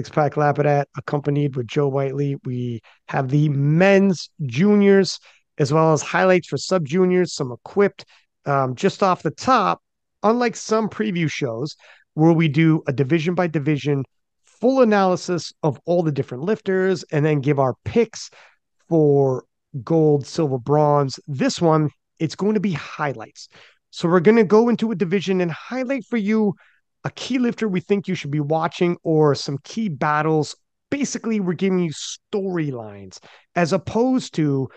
Six Pack Lapadat, accompanied with Jo Whiteley. We have the men's juniors, as well as highlights for sub juniors, some equipped. Um, just off the top, unlike some preview shows where we do a division by division full analysis of all the different lifters and then give our picks for gold, silver, bronze. This one, it's going to be highlights. So we're going to go into a division and highlight for you a key lifter we think you should be watching or some key battles. Basically, we're giving you storylines as opposed to,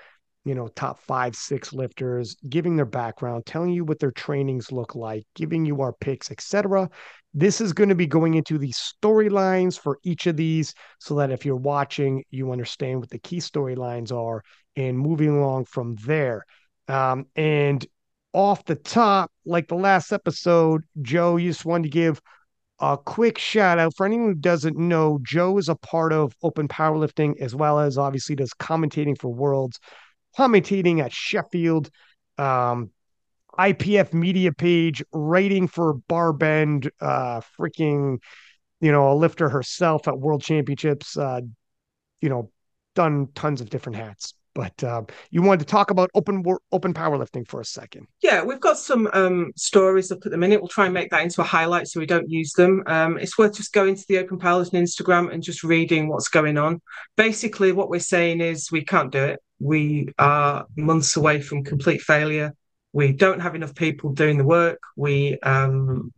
you know, top five, six lifters, giving their background, telling you what their trainings look like, giving you our picks, etc. This is going to be going into the storylines for each of these so that if you're watching, you understand what the key storylines are and moving along from there. Um, and off the top, like the last episode, Jo, you just wanted to give a quick shout out for anyone who doesn't know. Jo is a part of Open Powerlifting as well as obviously does commentating for Worlds, commentating at Sheffield, um, IPF media page, writing for Barbend, uh, freaking, you know, a lifter herself at World Championships, uh, you know, done tons of different hats. But uh, you wanted to talk about open open powerlifting for a second. Yeah, we've got some um, stories up at the minute. We'll try and make that into a highlight so we don't use them. Um, it's worth just going to the open powerlifting Instagram and just reading what's going on. Basically, what we're saying is we can't do it. We are months away from complete failure. We don't have enough people doing the work. We um,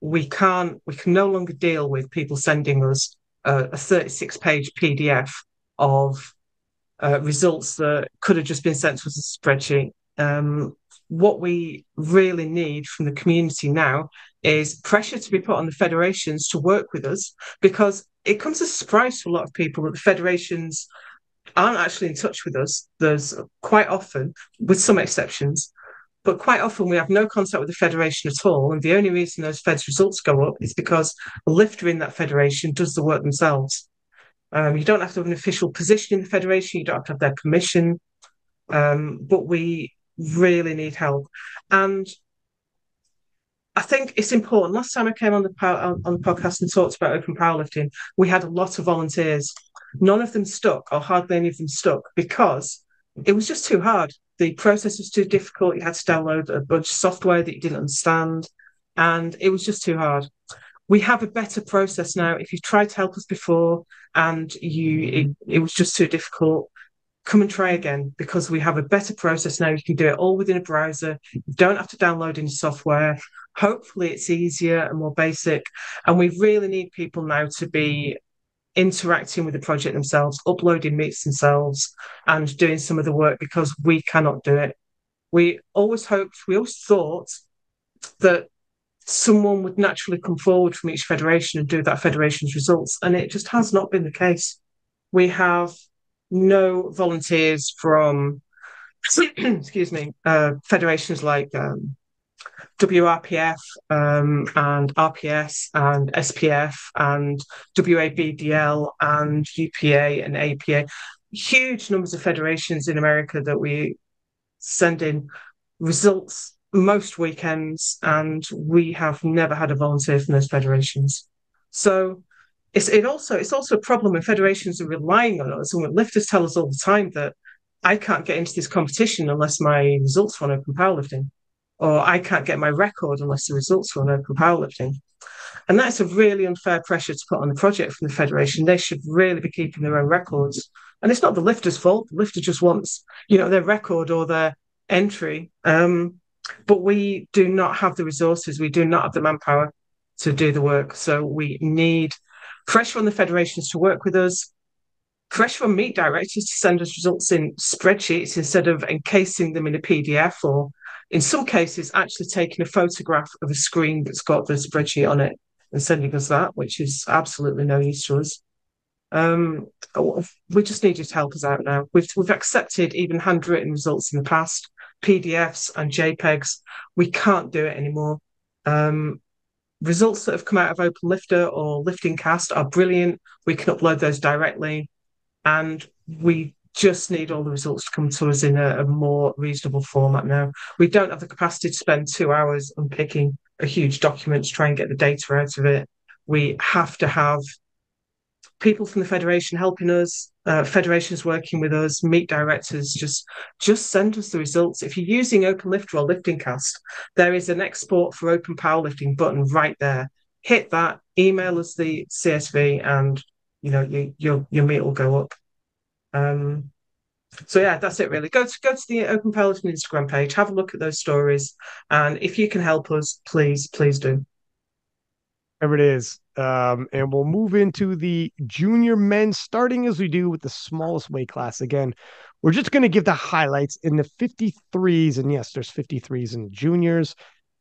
we can't. We can no longer deal with people sending us a, a 36 page PDF of uh, results that could have just been sent to us as a spreadsheet. Um, what we really need from the community now is pressure to be put on the federations to work with us because it comes as a surprise to a lot of people that the federations aren't actually in touch with us. There's quite often, with some exceptions, but quite often we have no contact with the federation at all. And the only reason those feds results go up is because a lifter in that federation does the work themselves. Um, you don't have to have an official position in the federation. You don't have to have their permission. Um, but we really need help. And I think it's important. Last time I came on the on the podcast and talked about open powerlifting, we had a lot of volunteers. None of them stuck, or hardly any of them stuck, because it was just too hard. The process was too difficult. You had to download a bunch of software that you didn't understand, and it was just too hard we have a better process now. If you've tried to help us before and you mm-hmm. it, it, was just too difficult, come and try again because we have a better process now. You can do it all within a browser. You don't have to download any software. Hopefully, it's easier and more basic. And we really need people now to be interacting with the project themselves, uploading meets themselves, and doing some of the work because we cannot do it. We always hoped, we always thought that someone would naturally come forward from each federation and do that federation's results. And it just has not been the case. We have no volunteers from, excuse me, uh, federations like um, WRPF um, and RPS and SPF and WABDL and UPA and APA. Huge numbers of federations in America that we send in results most weekends, and we have never had a volunteer from those federations. So it's it also it's also a problem when federations are relying on us, and when lifters tell us all the time that I can't get into this competition unless my results on open powerlifting, or I can't get my record unless the results on open powerlifting. And that's a really unfair pressure to put on the project from the federation. They should really be keeping their own records. And it's not the lifter's fault. The lifter just wants, you know, their record or their entry. Um, but we do not have the resources, we do not have the manpower to do the work. So we need pressure on the federations to work with us, pressure on meet directors to send us results in spreadsheets instead of encasing them in a PDF or in some cases actually taking a photograph of a screen that's got the spreadsheet on it and sending us that, which is absolutely no use to us. Um, we just need you to help us out now. We've we've accepted even handwritten results in the past. PDFs and JPEGs. We can't do it anymore. Um, results that have come out of OpenLifter or Lifting Cast are brilliant. We can upload those directly, and we just need all the results to come to us in a, a more reasonable format now. We don't have the capacity to spend two hours unpicking a huge document to try and get the data out of it. We have to have people from the federation helping us, uh, federations working with us, meet directors. Just just send us the results. If you're using OpenLifter or LiftingCast, there is an export for Open Powerlifting button right there. Hit that, email us the CSV, and you know you, your your meet will go up. Um, so yeah, that's it really. Go to go to the Open Powerlifting Instagram page, have a look at those stories, and if you can help us, please, please do. There it is. Um, and we'll move into the junior men, starting as we do with the smallest weight class. Again, we're just going to give the highlights in the 53s. And yes, there's 53s in juniors,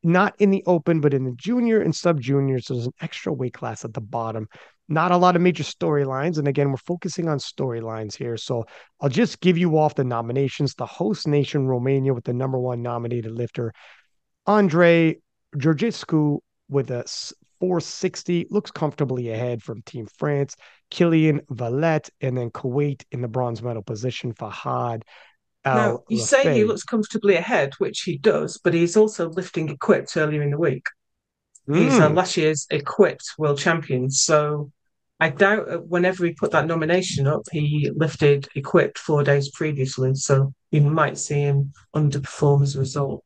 not in the open, but in the junior and sub juniors. So there's an extra weight class at the bottom. Not a lot of major storylines. And again, we're focusing on storylines here. So I'll just give you off the nominations. The host nation, Romania, with the number one nominated lifter, Andre Georgescu with a 460, looks comfortably ahead from Team France. Kilian Valette, and then Kuwait in the bronze medal position. Fahad. Now, you say he looks comfortably ahead, which he does, but he's also lifting equipped earlier in the week. Mm. He's uh, hmm. last year's equipped world champion. So I doubt uh, whenever he put that nomination up, he lifted equipped four days previously. So you might see him underperform as a result.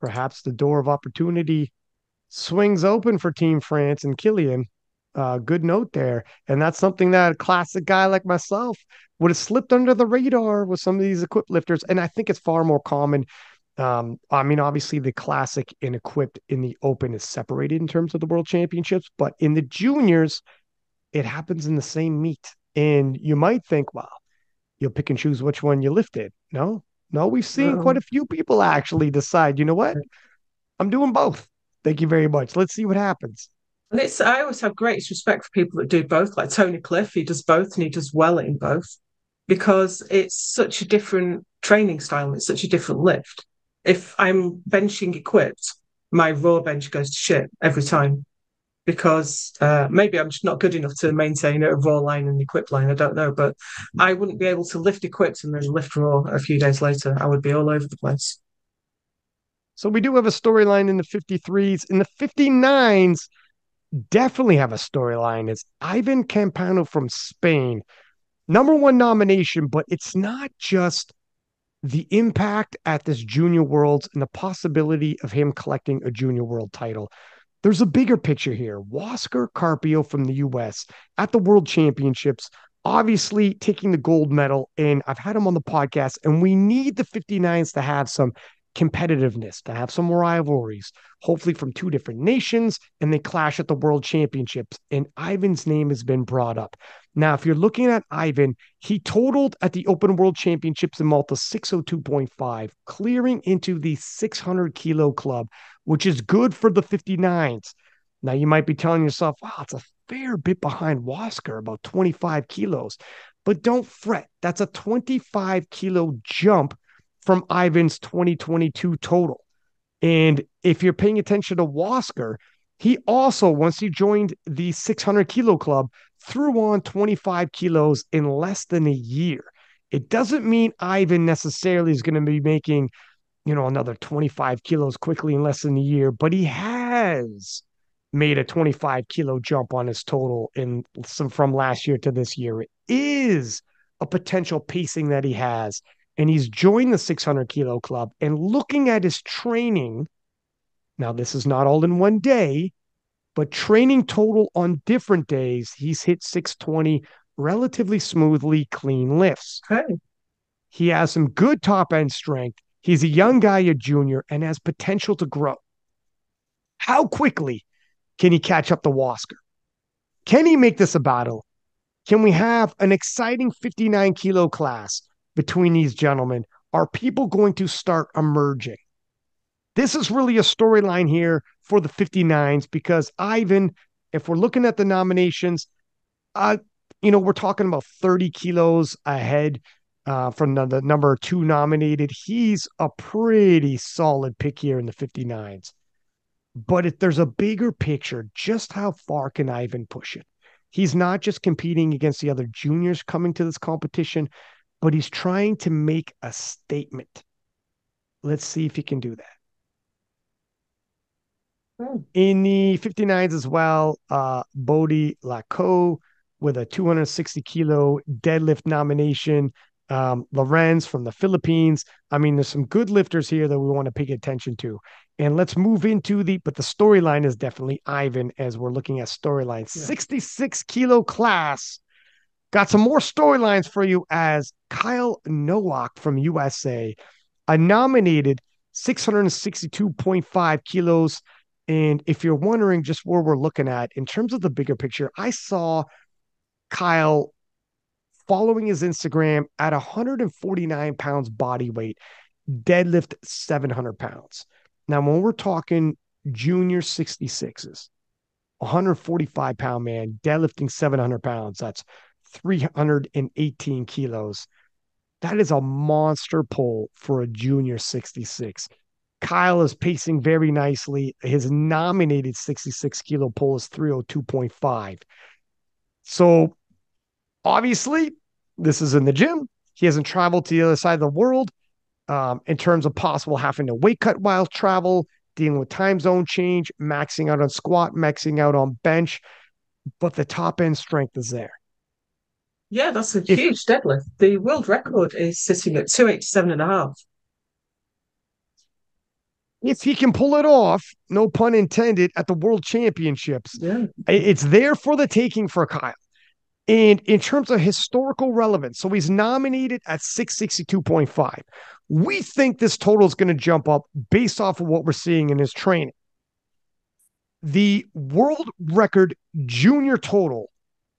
Perhaps the door of opportunity swings open for Team France and Kilian. Uh, good note there. And that's something that a classic guy like myself would have slipped under the radar with some of these equipped lifters. And I think it's far more common. Um, I mean, obviously, the classic and equipped in the open is separated in terms of the world championships, but in the juniors, it happens in the same meet. And you might think, well, you'll pick and choose which one you lifted. No, no, we've seen quite a few people actually decide, you know what? I'm doing both. Thank you very much. Let's see what happens. And it's I always have great respect for people that do both, like Tony Cliffe, he does both and he does well in both because it's such a different training style, it's such a different lift. If I'm benching equipped, my raw bench goes to shit every time because uh, maybe I'm just not good enough to maintain a raw line and equipped line. I don't know, but I wouldn't be able to lift equipped and then lift raw a few days later. I would be all over the place. So we do have a storyline in the 53s. In the 59s, definitely have a storyline. It's Ivan Campano from Spain. Number one nomination, but it's not just the impact at this junior worlds and the possibility of him collecting a junior world title. There's a bigger picture here. Wasker Carpio from the US at the world championships, obviously taking the gold medal. And I've had him on the podcast, and we need the 59s to have some competitiveness, to have some rivalries, hopefully from two different nations, and they clash at the World Championships. And Ivan's name has been brought up. Now, if you're looking at Ivan, he totaled at the Open World Championships in Malta 602.5, clearing into the 600 kilo club, which is good for the 59s. Now, you might be telling yourself, wow, it's a fair bit behind Wasker, about 25 kilos. But don't fret, that's a 25 kilo jump from Ivan's 2022 total. And if you're paying attention to Wasker, he also, once he joined the 600 kilo club, threw on 25 kilos in less than a year. It doesn't mean Ivan necessarily is going to be making, you know, another 25 kilos quickly in less than a year, but he has made a 25 kilo jump on his total in some from last year to this year. It is a potential pacing that he has and he's joined the 600 kilo club and looking at his training. Now, this is not all in one day, but training total on different days, he's hit 620 relatively smoothly, clean lifts. Okay. He has some good top end strength. He's a young guy, a junior, and has potential to grow. How quickly can he catch up to Wasker? Can he make this a battle? Can we have an exciting 59 kilo class between these gentlemen? Are people going to start emerging? This is really a storyline here for the 59s because Ivan, if we're looking at the nominations, uh, you know, we're talking about 30 kilos ahead uh, from the, the number two nominated. He's a pretty solid pick here in the 59s. But if there's a bigger picture, just how far can Ivan push it? He's not just competing against the other juniors coming to this competition, but he's trying to make a statement. Let's see if he can do that. Hmm. In the 59s as well, uh, Bodie Laco with a 260 kilo deadlift nomination. Um, Lorenz from the Philippines. I mean, there's some good lifters here that we want to pay attention to. And let's move into the, but the storyline is definitely Ivan as we're looking at storylines. Yeah. 66 kilo class. Got some more storylines for you as Kyle Nowak from USA, a nominated 662.5 kilos. And if you're wondering just where we're looking at in terms of the bigger picture, I saw Kyle following his Instagram at 149 pounds body weight, deadlift 700 pounds. Now, when we're talking junior 66s, 145 pound man, deadlifting 700 pounds, that's 318 kilos. That is a monster pull for a junior 66. Kyle is pacing very nicely. His nominated 66 kilo pull is 302.5. So obviously, this is in the gym. He hasn't traveled to the other side of the world um, in terms of possible having to weight cut while travel, dealing with time zone change, maxing out on squat, maxing out on bench. But the top end strength is there. Yeah, that's a if, huge deadlift. The world record is sitting at 287 and a half. If he can pull it off, no pun intended, at the world championships, yeah. it's there for the taking for Kyle. And in terms of historical relevance, so he's nominated at 662.5. We think this total is going to jump up based off of what we're seeing in his training. The world record junior total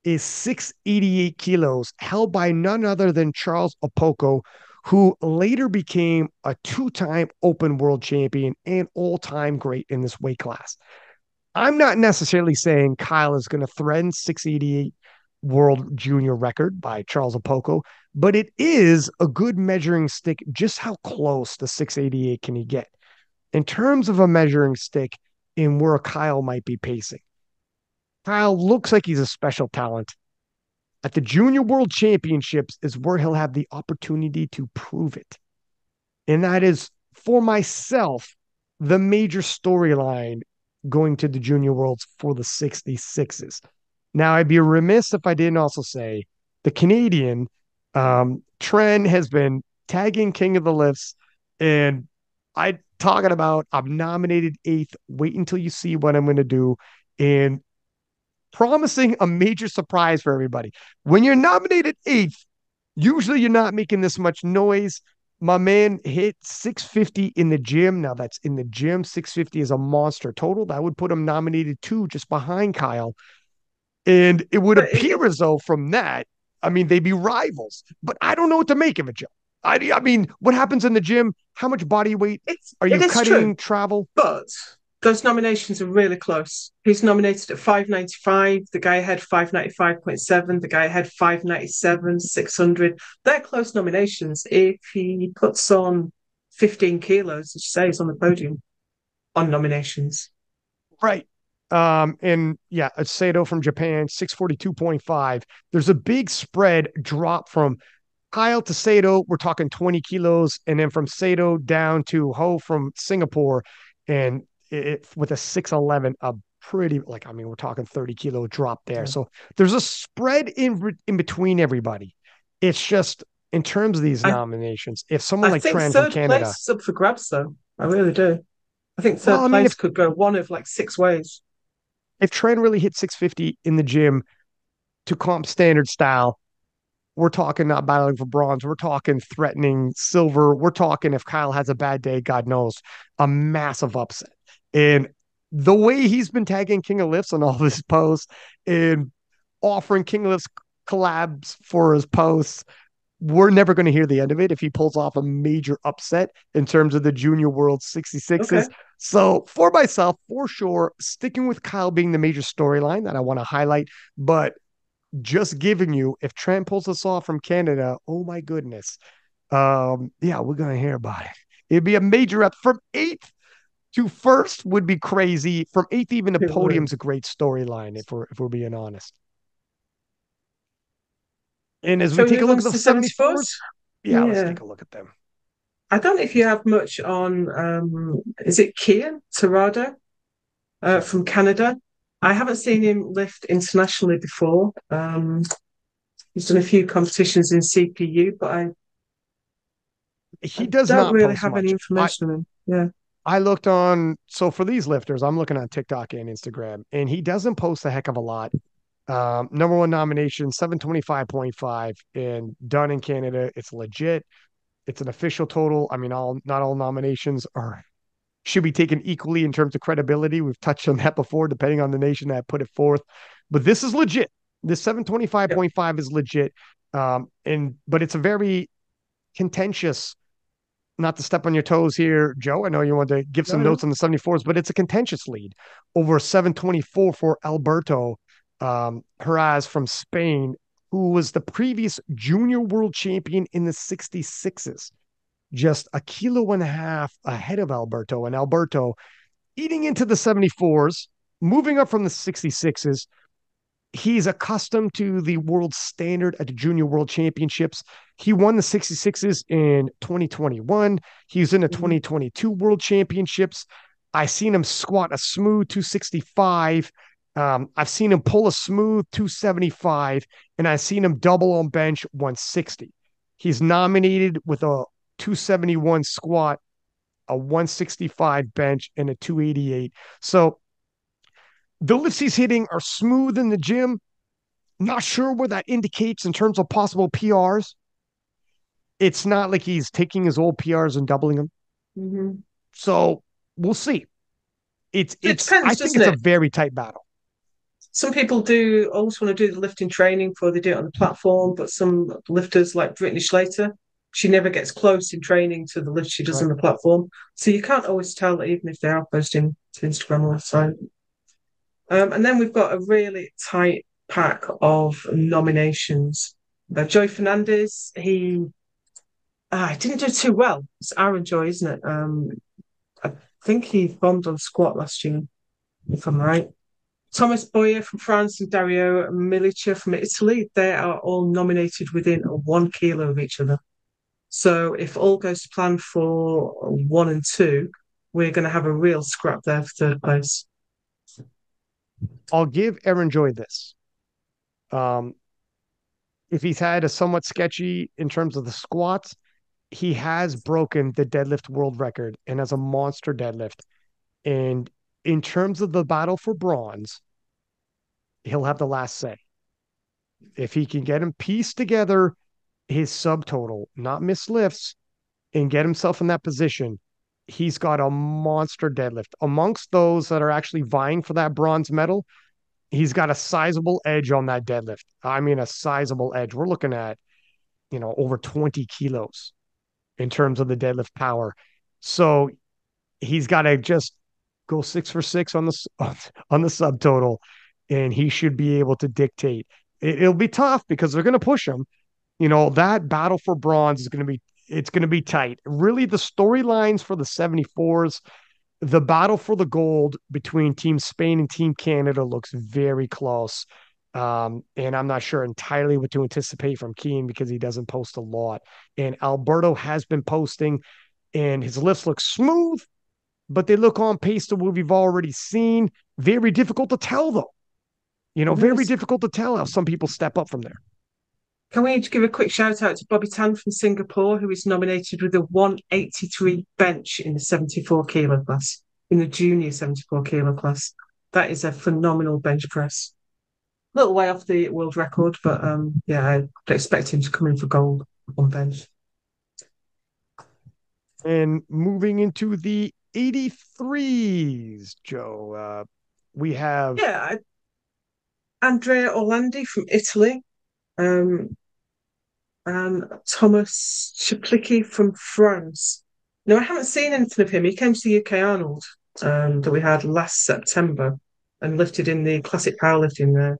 is 688 kilos, held by none other than Charles Okpoko, who later became a two time open world champion and all time great in this weight class. I'm not necessarily saying Kyle is going to threaten 688 world junior record by Charles Okpoko, but it is a good measuring stick just how close the 688 can he get. In terms of a measuring stick in where Kyle might be pacing, Kyle looks like he's a special talent. At the Junior World Championships is where he'll have the opportunity to prove it. And that is for myself the major storyline going to the Junior Worlds for the 66s. Now, I'd be remiss if I didn't also say the Canadian um, Tren has been tagging King of the Lifts, and I talking about I'm nominated eighth. Wait until you see what I'm going to do, and promising a major surprise for everybody. When you're nominated eighth, usually you're not making this much noise. My man hit 650 in the gym. Now that's in the gym. 650 is a monster total. That would put him nominated two, just behind Kyle. And it would appear as though from that, I mean, they'd be rivals. But I don't know what to make of it, Jo. I, I mean, what happens in the gym? How much body weight are you cutting true. travel? But those nominations are really close. He's nominated at 595. The guy ahead 595.7. The guy ahead 597, 600. They're close nominations. If he puts on 15 kilos, as you say, he's on the podium on nominations. Right. Um, and yeah, Sato from Japan, 642.5. There's a big spread drop from Kyle to Sato. We're talking 20 kilos. And then from Sato down to Ho from Singapore. And it, with a 6'11, a pretty, like, I mean, we're talking 30 kilo drop there. Yeah. So there's a spread in, in between everybody. It's just in terms of these I, nominations, if someone I like Tren from Canada. Place is up for grabs, though. I really do. I think third well, I mean, place if, could go one of like six ways if Tren really hit 650 in the gym to comp standard style, we're talking not battling for bronze. We're talking threatening silver. We're talking if Kyle has a bad day, God knows, a massive upset. And the way he's been tagging King of Lifts on all his posts and offering King of Lifts collabs for his posts, we're never going to hear the end of it if he pulls off a major upset in terms of the junior world 66s. Okay. So for myself, for sure, sticking with Kyle being the major storyline that I want to highlight, but just giving you if Trent pulls us off from Canada, oh my goodness. Um, yeah, we're gonna hear about it. It'd be a major up from eighth to first would be crazy. From eighth even to podium's a great storyline if we're if we're being honest. And as so we take a look at the 74s, yeah, yeah, let's take a look at them. I don't know if you have much on, um, is it Kian Terada uh, from Canada? I haven't seen him lift internationally before. Um, he's done a few competitions in CPU, but I he does don't not really have much. any information on him. Yeah. I looked on so for these lifters, I'm looking on TikTok and Instagram, and he doesn't post a heck of a lot. Um, number one nomination, 725.5, and done in Canada. It's legit. It's an official total. I mean, all not all nominations are should be taken equally in terms of credibility. We've touched on that before, depending on the nation that put it forth. But this is legit. This 725.5 yep. is legit. Um, and but it's a very contentious not to step on your toes here, Jo. I know you want to give some no, notes no. on the 74s, but it's a contentious lead over 724 for Alberto um, Heras from Spain, who was the previous junior world champion in the 66s, just a kilo and a half ahead of Alberto. And Alberto eating into the 74s, moving up from the 66s, he's accustomed to the world standard at the junior world championships. He won the 66s in 2021. He's in the mm-hmm. 2022 world championships. I seen him squat a smooth 265. Um, I've seen him pull a smooth 275, and I've seen him double on bench 160. He's nominated with a 271 squat, a 165 bench, and a 288. So the lifts he's hitting are smooth in the gym. Not sure what that indicates in terms of possible PRs. It's not like he's taking his old PRs and doubling them. Mm-hmm. So we'll see. It's it it's. Depends, I think it's it? a very tight battle. Some people do always want to do the lifting training before they do it on the platform, but some lifters like Brittany Schlater, she never gets close in training to the lift she does right. on the platform. So you can't always tell even if they are posting to Instagram all the time. Um, and then we've got a really tight pack of nominations. Uh, Joey Fernandez, he uh, didn't do too well. It's Aaron Joy, isn't it? Um, I think he bombed on squat last year, if I'm right. Thomas Boyer from France and Dario Milicia from Italy, they are all nominated within one kilo of each other. So if all goes to plan for one and two, we're going to have a real scrap there for third place. I'll give Aaron Joy this. Um, if he's had a somewhat sketchy in terms of the squats, he has broken the deadlift world record and has a monster deadlift. And in terms of the battle for bronze, he'll have the last say. If he can get him pieced together his subtotal, not miss lifts, and get himself in that position, he's got a monster deadlift. Amongst those that are actually vying for that bronze medal, he's got a sizable edge on that deadlift. I mean, a sizable edge. We're looking at, you know, over 20 kilos in terms of the deadlift power. So he's got to just go six for six on the on the subtotal, and he should be able to dictate. It, will be tough because they're going to push him. You know that battle for bronze is going to be it's going to be tight. Really, the storylines for the 74s, the battle for the gold between Team Spain and Team Canada looks very close. Um, and I'm not sure entirely what to anticipate from Keen because he doesn't post a lot. And Alberto has been posting, and his lifts look smooth, but they look on pace to what we've already seen. Very difficult to tell, though. You know, very difficult to tell how some people step up from there. Can we give a quick shout out to Bobby Tan from Singapore, who is nominated with a 183 bench in the 74 kilo class, in the junior 74 kilo class? That is a phenomenal bench press. A little way off the world record, but um, yeah, I expect him to come in for gold on bench. And moving into the 83s, Jo, uh, we have. Yeah, Andrea Orlandi from Italy. Um, and Thomas Chaplicki from France. No, I haven't seen anything of him. He came to the UK Arnold um, that we had last September and lifted in the classic powerlifting there.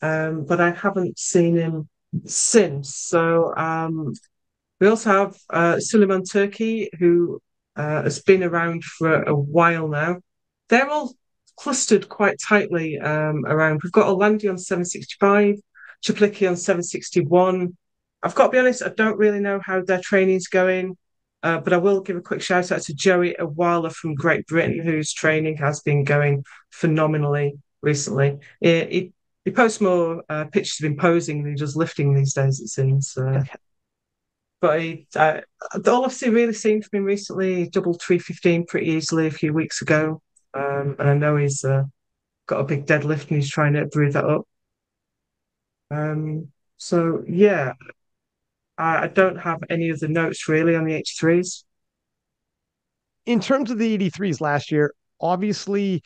Um, but I haven't seen him since. So um, we also have uh, Suleiman Turki, who uh, has been around for a while now. They're all clustered quite tightly um, around. We've got Orlandi on 765, Chaplicki on 761, I've got to be honest, I don't really know how their training's going, uh, but I will give a quick shout out to Joey Awala from Great Britain, whose training has been going phenomenally. recently. He, he, he posts more uh, pictures of him posing than he does lifting these days, it seems. Uh, but he, uh, all I've seen, really seen from him recently, he doubled 315 pretty easily a few weeks ago. Um, and I know he's uh, got a big deadlift and he's trying to brew that up. Um, so, yeah, I, don't have any of the notes really on the 83s. In terms of the 83s last year, obviously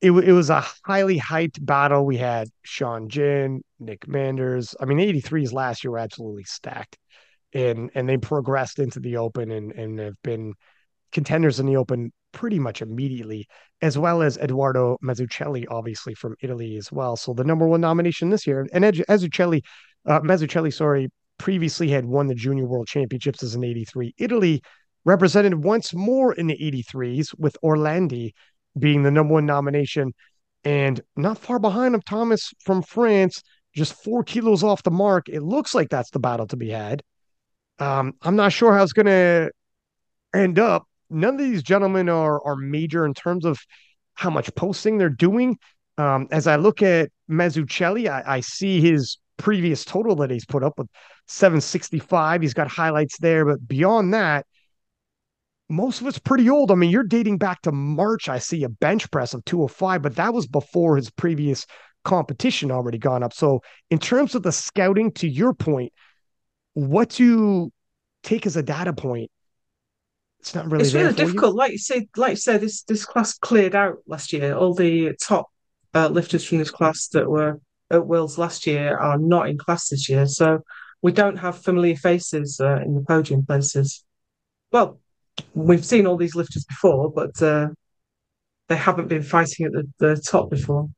it, it was a highly hyped battle. We had Sean Jin, Nick Manders. I mean, the 83s last year were absolutely stacked. And and they progressed into the open and, and have been contenders in the open pretty much immediately, as well as Eduardo Mazzucchelli, obviously from Italy as well. So the number one nomination this year. And Mazzucchelli, uh, Mazzucchelli, sorry, previously had won the Junior World Championships as an 83. Italy represented once more in the 83s with Orlandi being the number one nomination and not far behind of Thomas from France, just four kilos off the mark. It looks like that's the battle to be had. Um, I'm not sure how it's going to end up. None of these gentlemen are are major in terms of how much posting they're doing. Um, as I look at Mazzucchelli, I, I see his previous total that he's put up with 765. He's got highlights there, but beyond that, most of it's pretty old. I mean, you're dating back to March. I see a bench press of 205, but that was before his previous competition already gone up. So, in terms of the scouting, to your point, what to take as a data point, it's not really. It's really difficult. You. Like you say, like you said, this this class cleared out last year. All the top uh, lifters from this class that were at Worlds last year are not in class this year. So we don't have familiar faces uh, in the podium places. Well, we've seen all these lifters before, but uh, they haven't been fighting at the, the top before.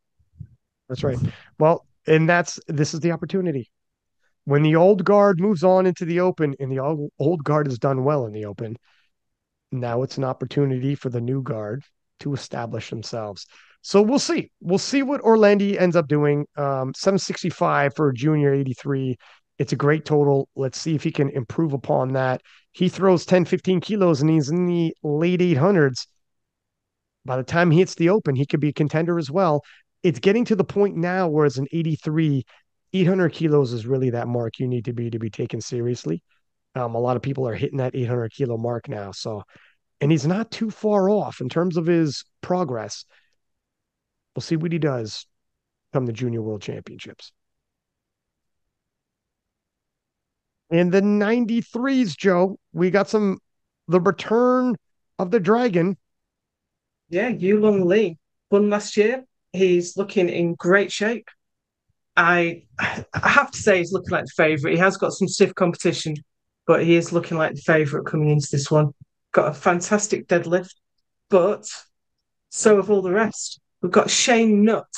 That's right. Well, and that's this is the opportunity. When the old guard moves on into the open and the old, old guard has done well in the open, now it's an opportunity for the new guard to establish themselves. So we'll see. We'll see what Orlandi ends up doing. Um, 765 for junior 83 it's a great total. Let's see if he can improve upon that. He throws 10, 15 kilos and he's in the late 800s. By the time he hits the open, he could be a contender as well. It's getting to the point now where it's an 83, 800 kilos is really that mark you need to be to be taken seriously. Um, a lot of people are hitting that 800 kilo mark now. So, and he's not too far off in terms of his progress. We'll see what he does come the Junior World Championships. In the 93s, Jo, we got some the return of the dragon. Yeah, Yulong Lee won last year. He's looking in great shape. I I have to say he's looking like the favourite. He has got some stiff competition, but he is looking like the favourite coming into this one. Got a fantastic deadlift, but so have all the rest. We've got Shane Nutt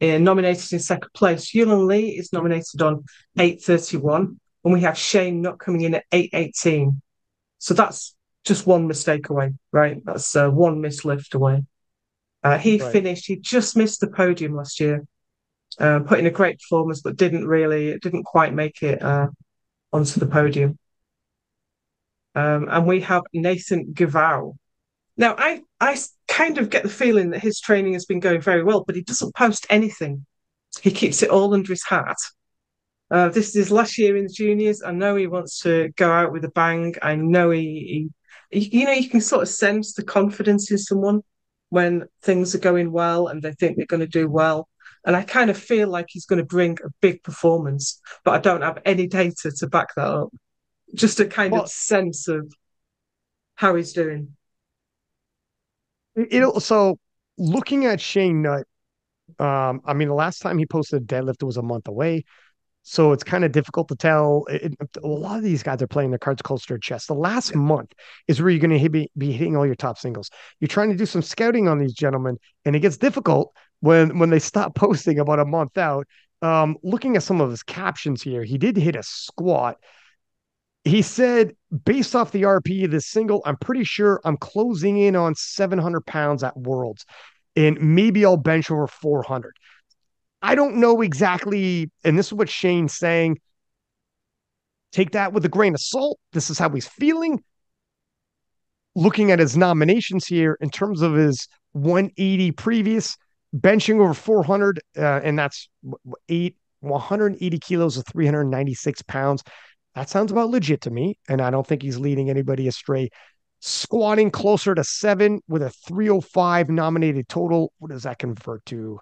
uh, nominated in second place. Yulong Lee is nominated on 831 and we have Shane Nutt coming in at 818. So that's just one mistake away, right? That's uh, one mislift away. Uh, he right. finished, he just missed the podium last year, uh, put in a great performance, but didn't really, didn't quite make it uh, onto the podium. Um, and we have Nathan Gavau. Now, I, I kind of get the feeling that his training has been going very well, but he doesn't post anything. He keeps it all under his hat. Uh, this is his last year in the juniors. I know he wants to go out with a bang. I know he, he, you know, you can sort of sense the confidence in someone when things are going well and they think they're going to do well. And I kind of feel like he's going to bring a big performance, but I don't have any data to back that up. Just a kind of sense of how he's doing. It, so looking at Shane Nutt, um, I mean, the last time he posted a deadlift was a month away. So it's kind of difficult to tell. It, a lot of these guys are playing their cards close to their chest. The last yeah. month is where you're going to be, be hitting all your top singles. You're trying to do some scouting on these gentlemen, and it gets difficult when when they stop posting about a month out. Um, looking at some of his captions here, he did hit a squat. He said, based off the RP this single, I'm pretty sure I'm closing in on 700 pounds at Worlds, and maybe I'll bench over 400. I don't know exactly, and this is what Shane's saying. Take that with a grain of salt. This is how he's feeling. Looking at his nominations here in terms of his 180 previous, benching over 400, uh, and that's eight 180 kilos of 396 pounds. That sounds about legit to me, and I don't think he's leading anybody astray. Squatting closer to seven with a 305 nominated total. What does that convert to?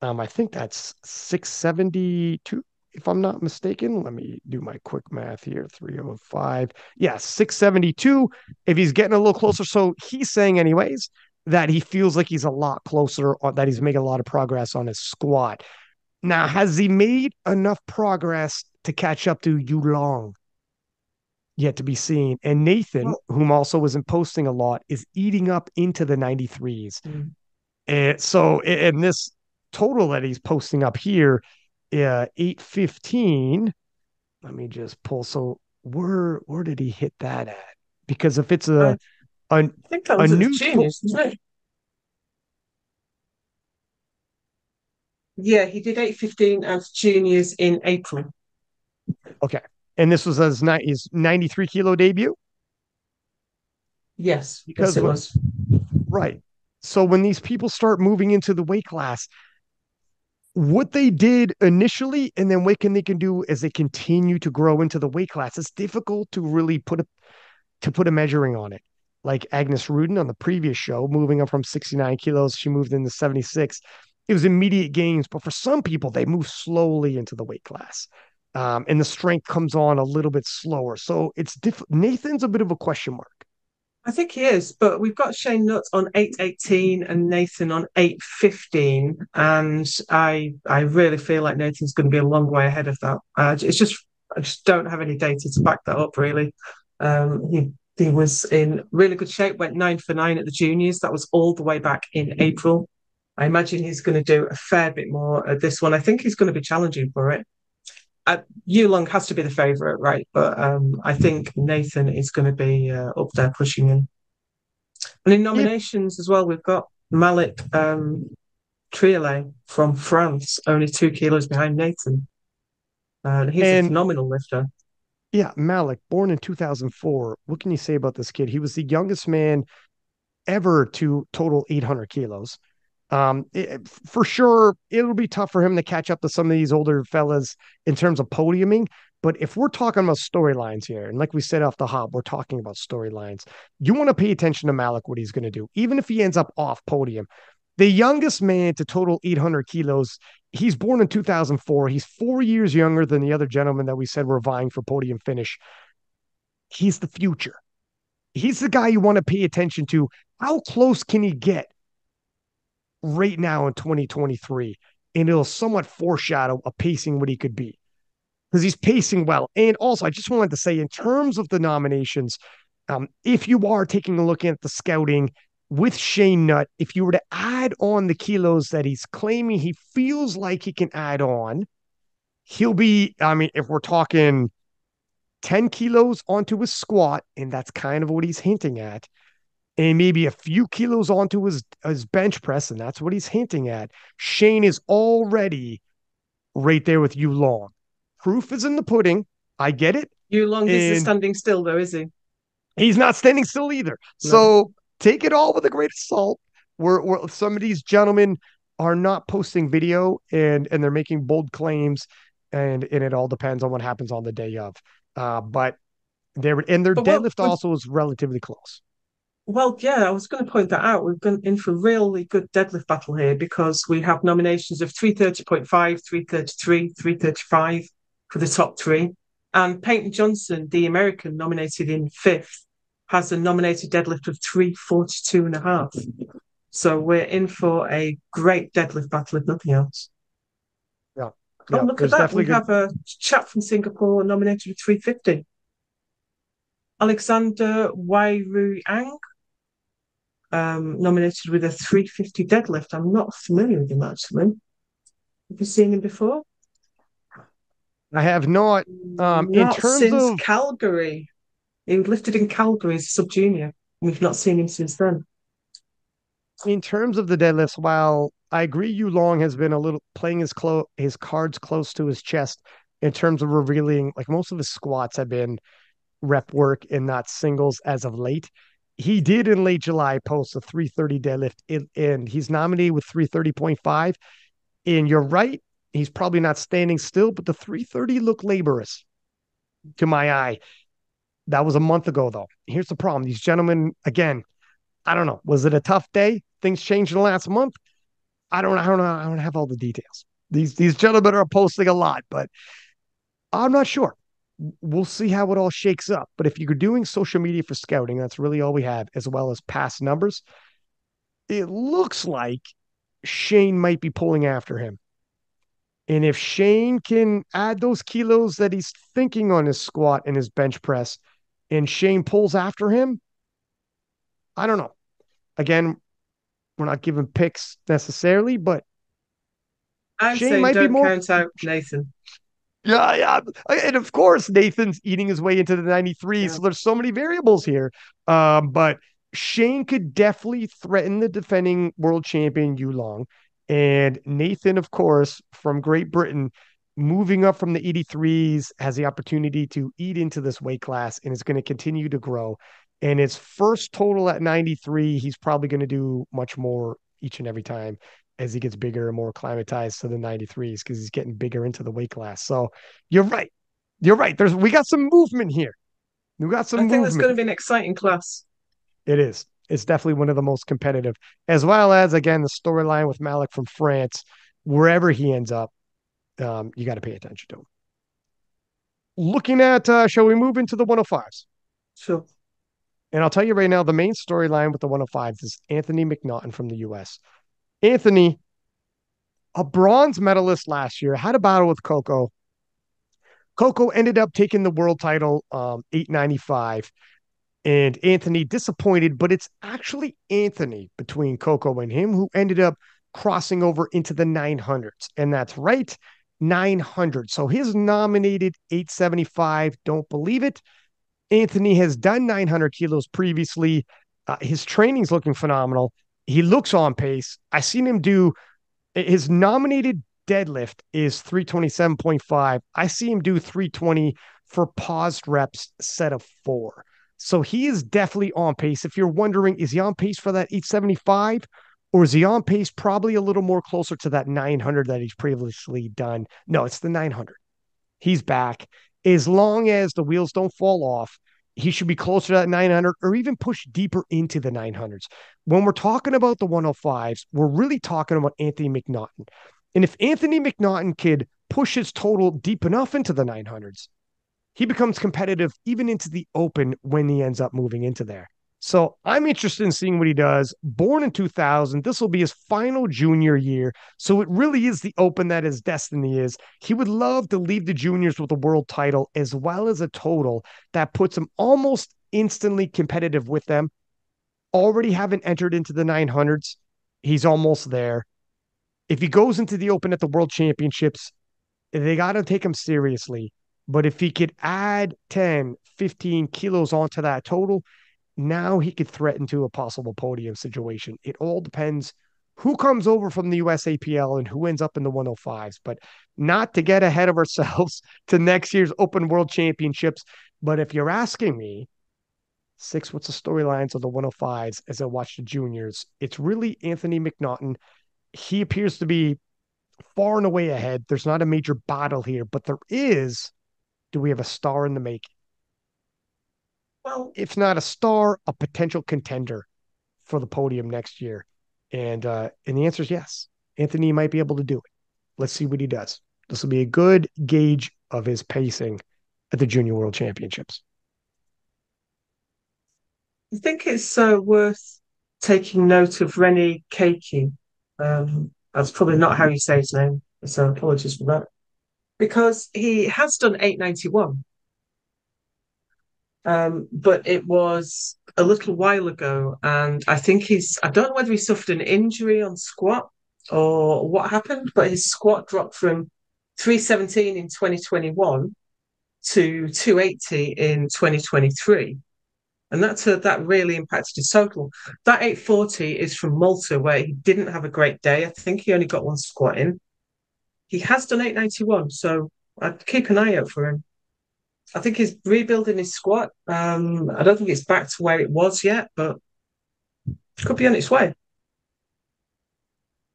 Um, I think that's 672 if I'm not mistaken. Let me do my quick math here 305. Yeah, 672. If he's getting a little closer. So he's saying, anyways, that he feels like he's a lot closer, or that he's making a lot of progress on his squat. Now, has he made enough progress to catch up to Yulong? Yet to be seen. And Nathan, well, whom also wasn't posting a lot, is eating up into the 93s. Mm. And so, in this total that he's posting up here, uh, 815. Let me just pull. So where where did he hit that at? Because if it's a a, I think that was a new genius, to- Yeah, he did 815 as juniors in April. Okay. And this was his, his 93 kilo debut? Yes, because yes, it was. Right. So when these people start moving into the weight class, what they did initially and then what can they can do as they continue to grow into the weight class. It's difficult to really put a to put a measuring on it. Like Agnes Rudin on the previous show, moving up from 69 kilos, she moved into 76. It was immediate gains, but for some people, they move slowly into the weight class. Um, and the strength comes on a little bit slower. So it's diff- Nathan's a bit of a question mark. I think he is, but we've got Shane Nutt on eight eighteen and Nathan on eight fifteen, and I I really feel like Nathan's going to be a long way ahead of that. Uh, it's just I just don't have any data to back that up. Really, um, he he was in really good shape. Went nine for nine at the juniors. That was all the way back in April. I imagine he's going to do a fair bit more at this one. I think he's going to be challenging for it uh, Yulong has to be the favourite, right? But um, I think Nathan is going to be uh, up there pushing in. And in nominations yeah. as well, we've got Malik um, Triolet from France, only two kilos behind Nathan. Uh, he's and, a phenomenal lifter. Yeah, Malik, born in 2004. What can you say about this kid? He was the youngest man ever to total 800 kilos. Um, it, for sure, it'll be tough for him to catch up to some of these older fellas in terms of podiuming. But if we're talking about storylines here, and like we said off the hop, we're talking about storylines. You want to pay attention to Malik, what he's going to do, even if he ends up off podium. The youngest man to total 800 kilos, he's born in 2004. He's four years younger than the other gentleman that we said were vying for podium finish. He's the future. He's the guy you want to pay attention to. How close can he get right now in 2023, and it'll somewhat foreshadow a pacing what he could be because he's pacing well. And also, I just wanted to say, in terms of the nominations, um, if you are taking a look at the scouting with Shane Nutt, if you were to add on the kilos that he's claiming he feels like he can add on, he'll be, I mean, if we're talking 10 kilos onto his squat, and that's kind of what he's hinting at, and maybe a few kilos onto his, his bench press, and that's what he's hinting at. Shane is already right there with Yulong. Proof is in the pudding. I get it. Yulong is standing still, though, is he? He's not standing still either. No. So take it all with a grain of salt. Where, where some of these gentlemen are not posting video and and they're making bold claims, and and it all depends on what happens on the day of. Uh, but they and their but deadlift what, also is relatively close. Well, yeah, I was going to point that out. We've gone in for a really good deadlift battle here because we have nominations of 330.5, 333, 335 for the top three. And Peyton Johnson, the American nominated in fifth, has a nominated deadlift of 342 and a half. So we're in for a great deadlift battle, if nothing else. Yeah. Oh, yeah, look at that. We good... have a chap from Singapore nominated with 350. Alexander Wairuyang um, nominated with a 350 deadlift. I'm not familiar with him actually. Have you seen him before? I have not. Um, not in terms since of Calgary. He lifted in Calgary as sub junior. We've not seen him since then. In terms of the deadlifts, while I agree Yulong has been a little playing his clo- his cards close to his chest in terms of revealing like most of his squats have been rep work and not singles as of late. He did in late July post a 330 deadlift, and he's nominated with 330.5. And you're right, he's probably not standing still, but the 330 looked laborious to my eye. That was a month ago, though. Here's the problem: these gentlemen, again, I don't know. Was it a tough day? Things changed in the last month. I don't. I don't know. I don't have all the details. These these gentlemen are posting a lot, but I'm not sure we'll see how it all shakes up. But if you're doing social media for scouting, that's really all we have, as well as past numbers. It looks like Shane might be pulling after him. And if Shane can add those kilos that he's thinking on his squat and his bench press, and Shane pulls after him, I don't know. Again, we're not giving picks necessarily, but I'm Shane might don't be more... count out Nathan. Yeah, yeah. And of course, Nathan's eating his way into the 93. Yeah. So there's so many variables here. Um, but Shane could definitely threaten the defending world champion Yulong. And Nathan, of course, from Great Britain, moving up from the 83s, has the opportunity to eat into this weight class and is going to continue to grow. And his first total at 93, he's probably going to do much more each and every time as he gets bigger and more acclimatized to the 93s because he's getting bigger into the weight class. So you're right. You're right. There's we got some movement here. We got some. I think it's going to be an exciting class. It is. It's definitely one of the most competitive, as well as again the storyline with Malik from France. Wherever he ends up, um, you got to pay attention to him. Looking at, uh, shall we move into the 105s? Sure. And I'll tell you right now, the main storyline with the 105s is Anthony McNaughton from the U.S. Anthony, a bronze medalist last year, had a battle with Coco. Coco ended up taking the world title, um, 895. And Anthony disappointed, but it's actually Anthony between Coco and him who ended up crossing over into the 900s. And that's right, 900. So his nominated 875, don't believe it. Anthony has done 900 kilos previously. Uh, his training's looking phenomenal he looks on pace. I seen him do his nominated deadlift is 327.5. I see him do 320 for paused reps set of four. So he is definitely on pace. If you're wondering, is he on pace for that 875 or is he on pace probably a little more closer to that 900 that he's previously done? No, it's the 900. He's back. As long as the wheels don't fall off, he should be closer to that 900 or even push deeper into the 900s. When we're talking about the 105s, we're really talking about Anthony McNaughton. And if Anthony McNaughton could push his total deep enough into the 900s, he becomes competitive even into the open when he ends up moving into there. So I'm interested in seeing what he does. Born in 2000, this will be his final junior year. So it really is the open that his destiny is. He would love to leave the juniors with a world title as well as a total that puts him almost instantly competitive with them. Already haven't entered into the 900s. He's almost there. If he goes into the open at the world championships, they got to take him seriously. But if he could add 10, 15 kilos onto that total, now he could threaten to a possible podium situation. It all depends who comes over from the USAPL and who ends up in the 105s, but not to get ahead of ourselves to next year's Open World Championships. But if you're asking me, six, what's the storylines of the 105s as I watch the juniors? It's really Anthony McNaughton. He appears to be far and away ahead. There's not a major battle here, but there is. Do we have a star in the making? Well, if not a star, a potential contender for the podium next year? And uh, and the answer is yes. Anthony might be able to do it. Let's see what he does. This will be a good gauge of his pacing at the Junior World Championships. I think it's uh, worth taking note of Rennie Keiki. Um, that's probably not how you say his name, so apologies for that. Because he has done 891 um, but it was a little while ago, and I think he's I don't know whether he suffered an injury on squat or what happened, but his squat dropped from 317 in 2021 to 280 in 2023. And that's a, that really impacted his total. That 840 is from Malta, where he didn't have a great day. I think he only got one squat in. He has done 891, so I'd keep an eye out for him. I think he's rebuilding his squat. Um, I don't think it's back to where it was yet, but it could be on its way.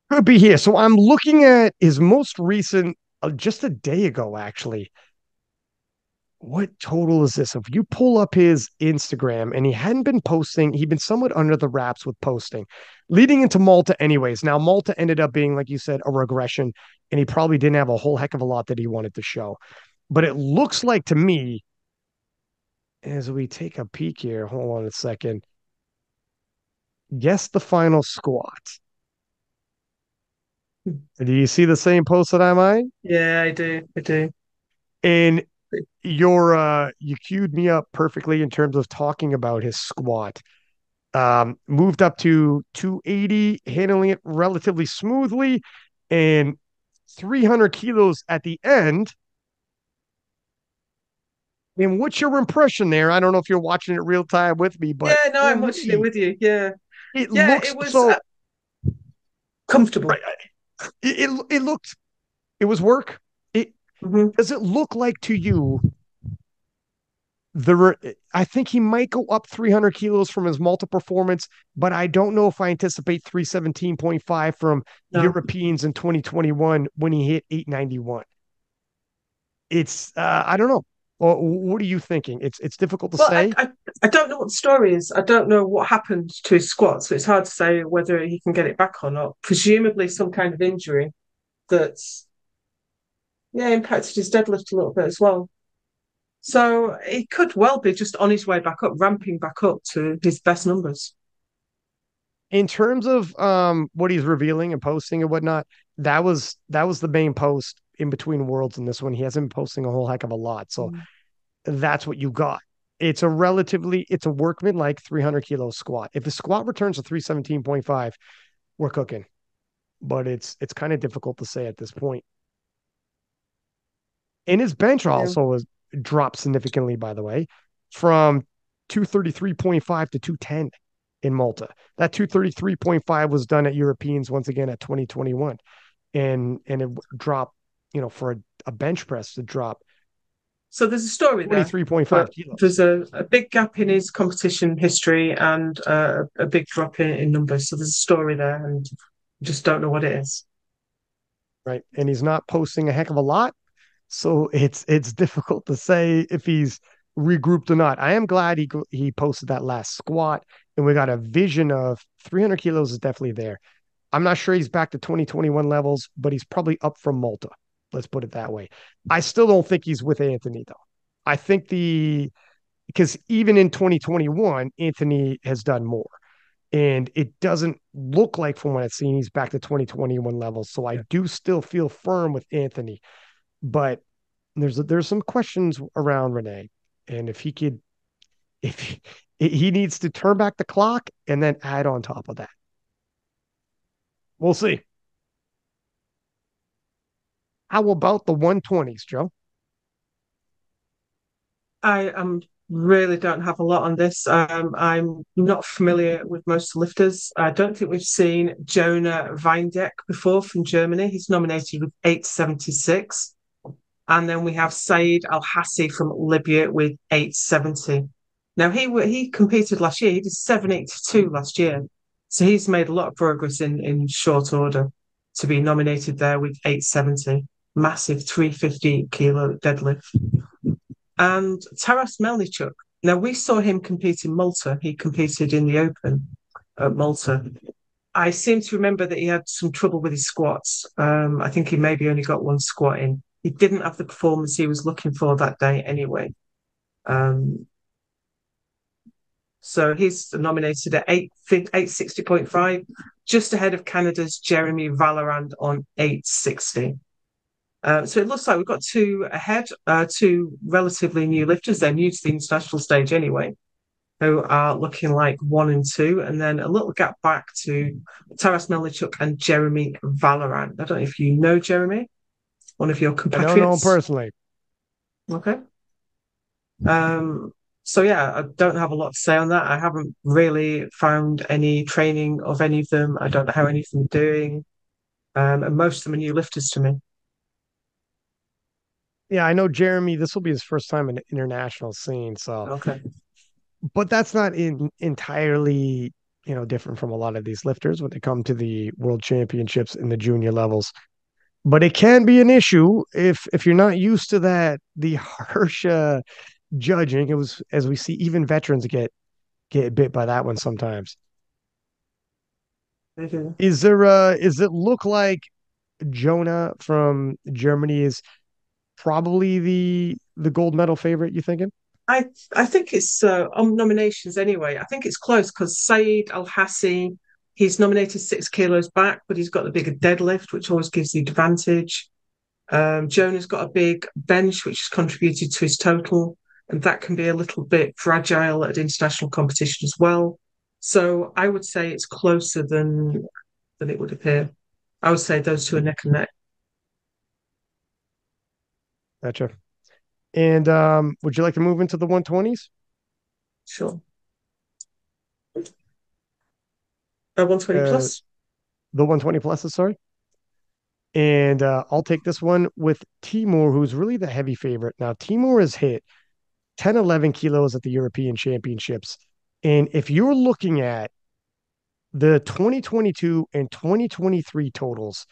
Could be here. So I'm looking at his most recent, uh, just a day ago, actually. What total is this? If you pull up his Instagram and he hadn't been posting, he'd been somewhat under the wraps with posting, leading into Malta, anyways. Now, Malta ended up being, like you said, a regression, and he probably didn't have a whole heck of a lot that he wanted to show. But it looks like to me, as we take a peek here, hold on a second. Guess the final squat. Do you see the same post that I'm on? Yeah, I do. I do. And your uh you queued me up perfectly in terms of talking about his squat. Um, moved up to 280, handling it relatively smoothly, and 300 kilos at the end. And what's your impression there? I don't know if you're watching it real time with me, but yeah, no, I'm watching it with you. Yeah, it yeah, looks it was so uh, comfortable. right, it, it it looked it was work. It Mhm. does it look like to you the I think he might go up 300 kilos from his Malta performance, but I don't know if I anticipate 317.5 from No. Europeans in 2021 when he hit 891. It's uh, I don't know. Well, what are you thinking? It's it's difficult to Well, I, say. I, I don't know what the story is. I don't know what happened to his squat, so it's hard to say whether he can get it back or not. Presumably, some kind of injury that's yeah impacted his deadlift a little bit as well. So he could well be just on his way back up, ramping back up to his best numbers. in terms of um what he's revealing and posting and whatnot, that was that was the main post in between worlds in this one. He hasn't been posting a whole heck of a lot. So Mm. that's what you got. It's a relatively it's a workman like 300 kilo squat. If the squat returns to 317.5, we're cooking. But it's it's kind of difficult to say at this point. And his bench Yeah. also was dropped significantly, by the way, from 233.5 to 210 in Malta. That 233.5 was done at Europeans once again at 2021. And and it dropped, you know, for a, a bench press to drop So there's a story there. 23.5 But kilos. there's a, a big gap in his competition history and uh, a big drop in, in numbers. So there's a story there, and just don't know what it is. right? And he's not posting a heck of a lot, so it's it's difficult to say if he's regrouped or not. I am glad he he posted that last squat, and we got a vision of 300 kilos is definitely there. I'm not sure he's back to 2021 levels, but he's probably up from Malta. Let's put it that way. I still don't think he's with Anthony though. I think the because even in 2021, Anthony has done more. And it doesn't look like from what I've seen, he's back to 2021 levels. So I do still feel firm with Anthony, but there's there's some questions around Renee, and if he could, if he, he needs to turn back the clock and then add on top of that, we'll see. How about the 120s, Jo? I um really don't have a lot on this. Um, I'm not familiar with most lifters. I don't think we've seen Jonah Weindeck before from Germany. He's nominated with 876. And then we have Saeed Al Hassi from Libya with 870. Now he he competed last year. He did 782 last year. So he's made a lot of progress in, in short order to be nominated there with 870. Massive 350 kilo deadlift and Taras Melnichuk. Now we saw him compete in Malta. He competed in the Open at Malta. I seem to remember that he had some trouble with his squats. Um, I think he maybe only got one squat in. He didn't have the performance he was looking for that day anyway. Um, so he's nominated at 8, 860.5, just ahead of Canada's Jeremy Valorand on 860. Uh, so it looks like we've got two ahead, uh, two relatively new lifters. They're new to the international stage anyway, who are looking like one and two, and then a little gap back to Taras Melnichuk and Jeremy Valorant. I don't know if you know Jeremy, one of your compatriots. I don't know him personally. Okay. Um, so yeah, I don't have a lot to say on that. I haven't really found any training of any of them. I don't know how any of them are doing. Um, and most of them are new lifters to me. Yeah, I know Jeremy. This will be his first time in the international scene. So, Okay. but that's not in, entirely, you know, different from a lot of these lifters when they come to the world championships in the junior levels. But it can be an issue if if you're not used to that, the harsh uh, judging. It was as we see even veterans get get bit by that one sometimes. Okay. Is there uh is it look like Jonah from Germany is probably the the gold medal favorite, you thinking? I I think it's uh, on nominations anyway. I think it's close because Saeed Al Hassi, he's nominated six kilos back, but he's got the bigger deadlift, which always gives the advantage. Um, Jonah's got a big bench, which has contributed to his total, and that can be a little bit fragile at international competition as well. So I would say it's closer than than it would appear. I would say those two are neck and neck. Gotcha. And um, would you like to move into the 120s? Sure. Uh, 120 Uh, plus. the 120 pluses, sorry. And uh, I'll take this one with Timur, who's really the heavy favorite. Now, Timur has hit 10, 11 kilos at the European Championships. And if you're looking at the 2022 and 2023 totals,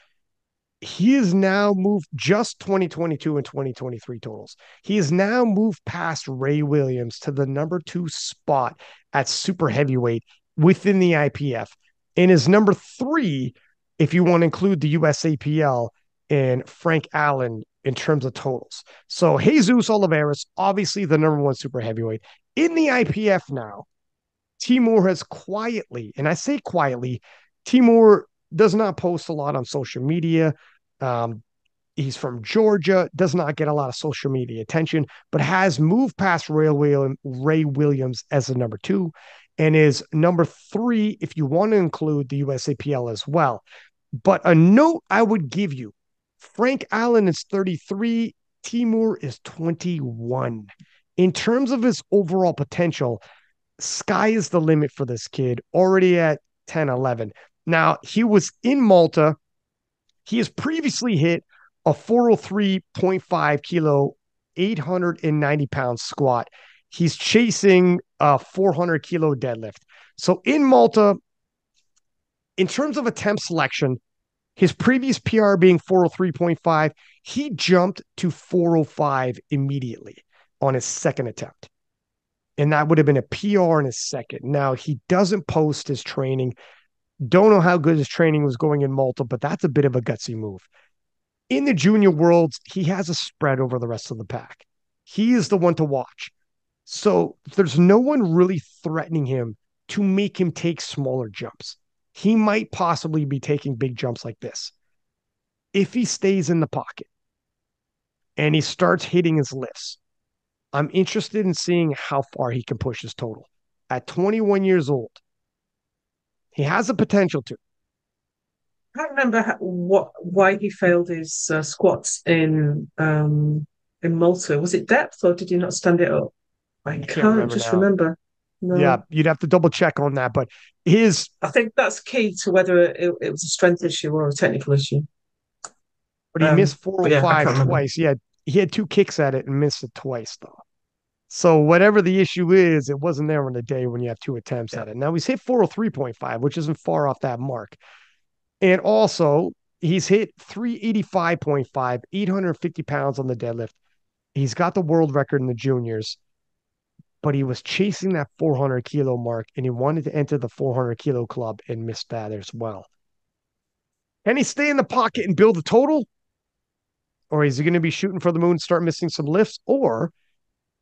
he has now moved just 2022 and 2023 totals. He has now moved past Ray Williams to the number two spot at super heavyweight within the IPF and is number three if you want to include the USAPL and Frank Allen in terms of totals. So Jesus Olivares, obviously the number one super heavyweight in the IPF now. Timur has quietly, and I say quietly, Timur does not post a lot on social media. Um, he's from Georgia, does not get a lot of social media attention, but has moved past Ray, Ray Williams as the number two and is number three if you want to include the USAPL as well. But a note I would give you Frank Allen is 33, Timur is 21. In terms of his overall potential, sky is the limit for this kid, already at 10, 11. Now, he was in Malta. He has previously hit a 403.5 kilo, 890 pound squat. He's chasing a 400 kilo deadlift. So in Malta, in terms of attempt selection, his previous PR being 403.5, he jumped to 405 immediately on his second attempt. And that would have been a PR in his second. Now, he doesn't post his training. Don't know how good his training was going in Malta, but that's a bit of a gutsy move. In the junior worlds, he has a spread over the rest of the pack. He is the one to watch. So there's no one really threatening him to make him take smaller jumps. He might possibly be taking big jumps like this. If he stays in the pocket and he starts hitting his lifts, I'm interested in seeing how far he can push his total. At 21 years old, he has the potential to. I can't remember how, what why he failed his uh, squats in um, in Malta. Was it depth or did he not stand it up? I, can't, can't remember just now. remember. No. Yeah, you'd have to double check on that, but his I think that's key to whether it, it was a strength issue or a technical issue. but he Um, missed but yeah, five 405 can't remember. twice. He had he had two kicks at it and missed it twice though. So whatever the issue is, it wasn't there on the day when you have two attempts Yeah. at it. Now he's hit 403.5, which isn't far off that mark. And also he's hit 385.5, 850 pounds on the deadlift. He's got the world record in the juniors, but he was chasing that 400 kilo mark and he wanted to enter the 400 kilo club and missed that as well. Can he stay in the pocket and build a total? Or is he going to be shooting for the moon, start missing some lifts? Or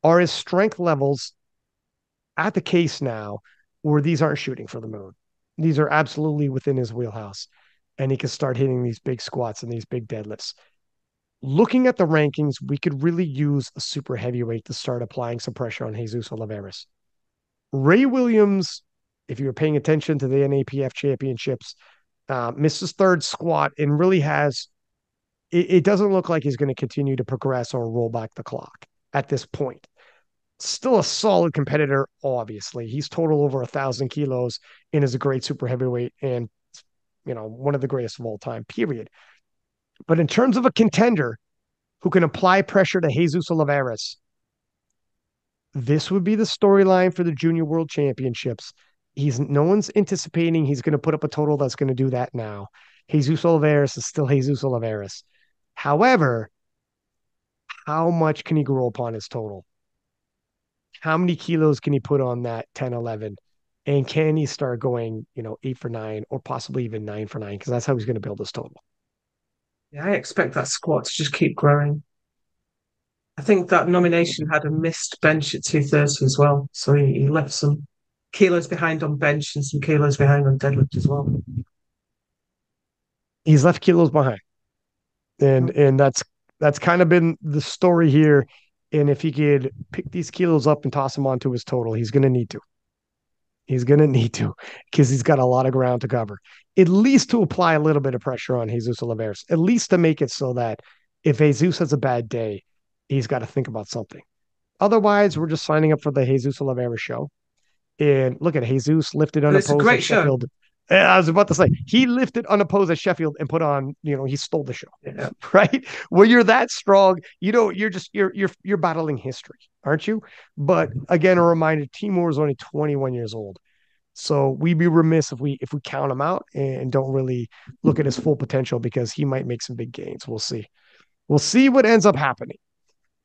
are his strength levels at the case now where these aren't shooting for the moon? These are absolutely within his wheelhouse. And he can start hitting these big squats and these big deadlifts. Looking at the rankings, we could really use a super heavyweight to start applying some pressure on Jesus Olivares. Ray Williams, if you were paying attention to the NAPF championships, uh, missed his third squat and really has. It, it doesn't look like he's going to continue to progress or roll back the clock at this point. Still a solid competitor, obviously. He's total over a thousand kilos and is a great super heavyweight and you know one of the greatest of all time. Period. But in terms of a contender, who can apply pressure to Jesus Olivares. This would be the storyline for the Junior World Championships. He's no one's anticipating he's going to put up a total that's going to do that now. Jesus Olivares is still Jesus Olivares. However, how much can he grow upon his total? How many kilos can he put on that 10 11? And can he start going, you know, eight for nine or possibly even nine for nine? Because that's how he's going to build his total. Yeah, I expect that squat to just keep growing. I think that nomination had a missed bench at 230 as well. So he, he left some kilos behind on bench and some kilos behind on deadlift as well. He's left kilos behind. And and that's that's kind of been the story here. And if he could pick these kilos up and toss them onto his total, he's gonna need to. He's going to need to because he's got a lot of ground to cover, at least to apply a little bit of pressure on Jesus Olivares, at least to make it so that if Jesus has a bad day, he's got to think about something. Otherwise, we're just signing up for the Jesus Olivares show. And look at Jesus lifted it's a great Sheffield. I was about to say he lifted unopposed at Sheffield and put on, you know, he stole the show. Yeah. Right? When you're that strong, you know, you're just you're you're you're battling history, aren't you? But mm-hmm. again, a reminder, Timur is only 21 years old. So we'd be remiss if we if we count him out and don't really look at his full potential because he might make some big gains. We'll see. We'll see what ends up happening.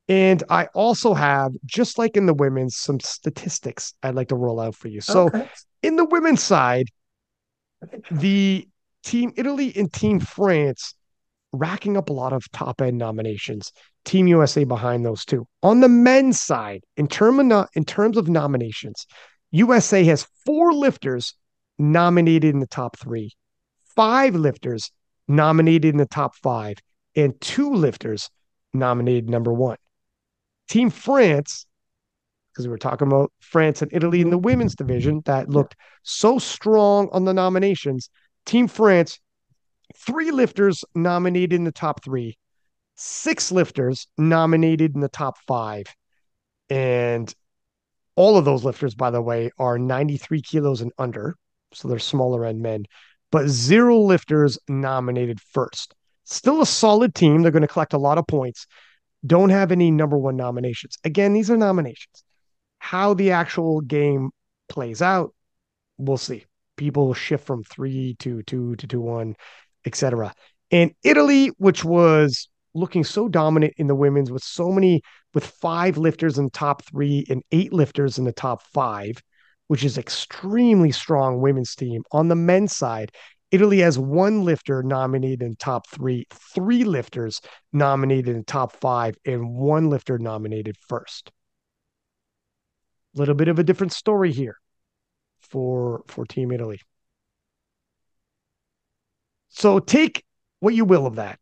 And I also have, just like in the women's, some statistics I'd like to roll out for you. So okay. in the women's side, the Team Italy and Team France racking up a lot of top end nominations. Team USA behind those two. On the men's side, in term no, in terms of nominations, USA has four lifters nominated in the top three, five lifters nominated in the top five, and two lifters nominated number one. Team France because we were talking about France and Italy in the women's division that looked so strong on the nominations. Team France, three lifters nominated in the top three, six lifters nominated in the top five. And all of those lifters, by the way, are 93 kilos and under. So they're smaller end men, but zero lifters nominated first. Still a solid team. They're going to collect a lot of points. Don't have any number one nominations. Again, these are nominations. How the actual game plays out, we'll see. People shift from three to two to two one, etc. And Italy, which was looking so dominant in the women's with so many with five lifters in top three and eight lifters in the top five, which is extremely strong women's team. On the men's side, Italy has one lifter nominated in top three, three lifters nominated in top five, and one lifter nominated first little bit of a different story here for for Team Italy. So take what you will of that.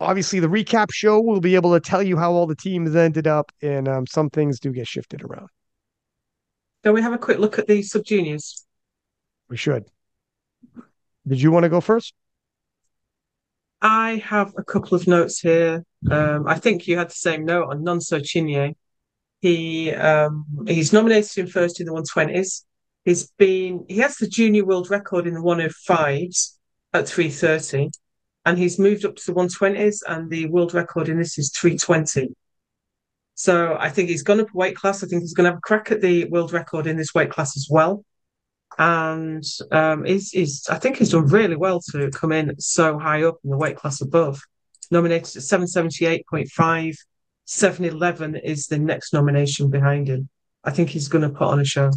Obviously, the recap show will be able to tell you how all the teams ended up, and um, some things do get shifted around. Can we have a quick look at the sub juniors? We should. Did you want to go first? I have a couple of notes here. Um, I think you had the same note on Nonso Chinye. He um, he's nominated in first in the 120s. He's been he has the junior world record in the 105s at 330, and he's moved up to the 120s, and the world record in this is 320. So I think he's gone up a weight class. I think he's going to have a crack at the world record in this weight class as well. And um, he's, he's I think he's done really well to come in so high up in the weight class above. Nominated at 778.5 7 Eleven is the next nomination behind him. I think he's going to put on a show.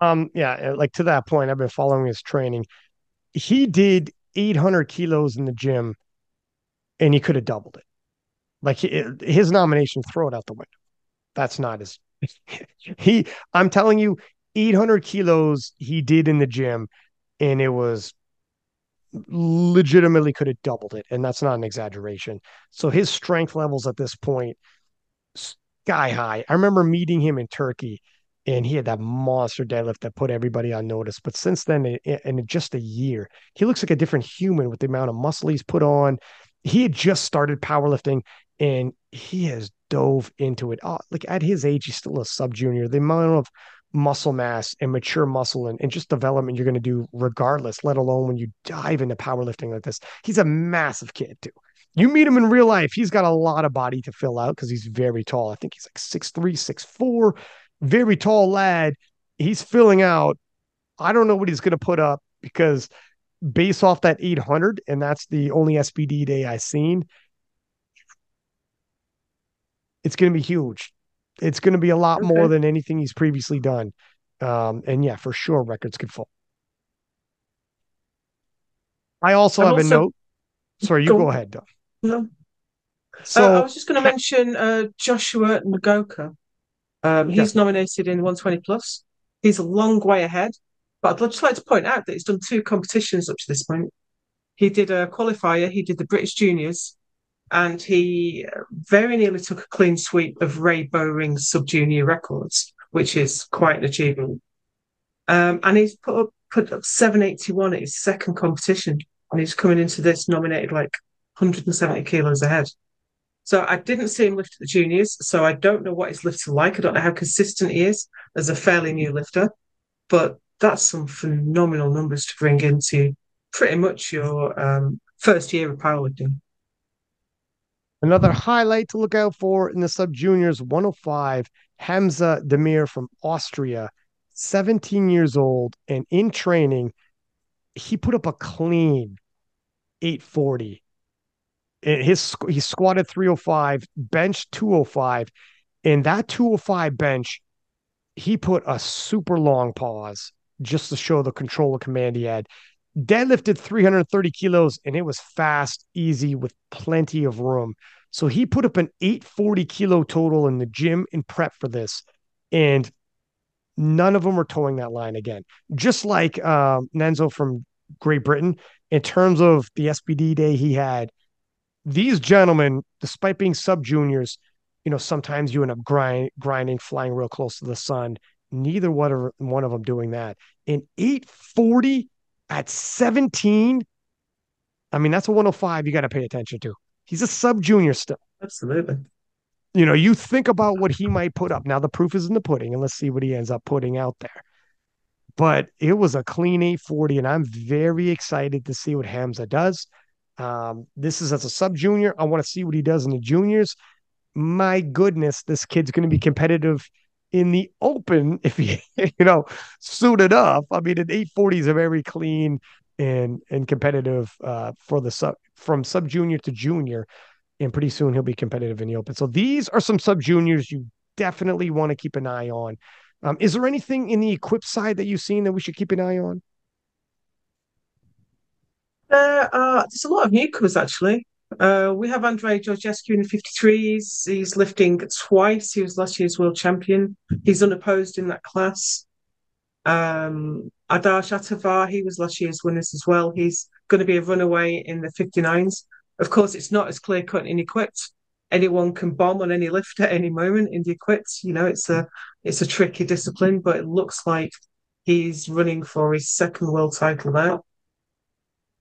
Um, yeah, like to that point, I've been following his training. He did 800 kilos in the gym, and he could have doubled it. Like his nomination, throw it out the window. That's not his. he, I'm telling you, 800 kilos he did in the gym, and it was legitimately could have doubled it, and that's not an exaggeration. So his strength levels at this point sky high. I remember meeting him in Turkey, and he had that monster deadlift that put everybody on notice. But since then, in just a year, he looks like a different human with the amount of muscle he's put on. He had just started powerlifting, and he has dove into it. Oh, like at his age, he's still a sub junior. The amount of muscle mass and mature muscle and, and just development you're going to do regardless, let alone when you dive into powerlifting like this. He's a massive kid too. You meet him in real life, he's got a lot of body to fill out because he's very tall. I think he's like six three, six four, very tall lad. He's filling out. I don't know what he's going to put up because based off that 800, and that's the only SBD day I've seen, it's going to be huge. It's going to be a lot okay. more than anything he's previously done. Um, and yeah, for sure, records could fall. I also I'm have also, a note. Sorry, you go, go ahead, Doug. No. So uh, I was just going to mention uh, Joshua Nagoka. Um, he's nominated in 120 plus. He's a long way ahead, but I'd just like to point out that he's done two competitions up to this point. He did a qualifier. He did the British Juniors, and he very nearly took a clean sweep of Ray Bowring's sub junior records, which is quite an achievement. Um, and he's put up put up 781 at his second competition, and he's coming into this nominated like 170 kilos ahead. So I didn't see him lift at the juniors, so I don't know what his lifts are like. I don't know how consistent he is as a fairly new lifter, but that's some phenomenal numbers to bring into pretty much your um, first year of powerlifting. Another highlight to look out for in the sub juniors 105, Hamza Demir from Austria, 17 years old, and in training, he put up a clean 840. His he squatted 305, bench 205. In that 205 bench, he put a super long pause just to show the control of command he had. Deadlifted 330 kilos and it was fast, easy, with plenty of room. So he put up an 840 kilo total in the gym in prep for this. And none of them were towing that line again. Just like uh, Nonso from Great Britain, in terms of the SBD day he had, these gentlemen, despite being sub juniors, you know, sometimes you end up grind, grinding, flying real close to the sun. Neither one of them doing that. In 840 at 17, I mean, that's a 105 you got to pay attention to. He's a sub junior still. Absolutely. You know, you think about what he might put up. Now, the proof is in the pudding, and let's see what he ends up putting out there. But it was a clean 840, and I'm very excited to see what Hamza does. Um, this is as a sub junior. I want to see what he does in the juniors. My goodness, this kid's going to be competitive in the open if he, you know, suited up. I mean, an 840 is a very clean and and competitive uh, for the sub from sub junior to junior, and pretty soon he'll be competitive in the open. So these are some sub juniors you definitely want to keep an eye on. Um, is there anything in the equip side that you've seen that we should keep an eye on? There are there's a lot of newcomers actually. Uh, we have Andrei Georgescu in the 53s. He's lifting twice. He was last year's world champion. He's unopposed in that class. Um, Adarsh Atavar, he was last year's winners as well. He's going to be a runaway in the 59s. Of course, it's not as clear cut in equipped. Anyone can bomb on any lift at any moment in the equipped. You know, it's a it's a tricky discipline, but it looks like he's running for his second world title now.